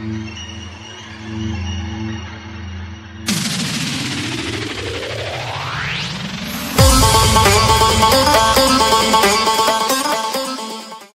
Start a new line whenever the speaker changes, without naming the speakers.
Mm-hmm.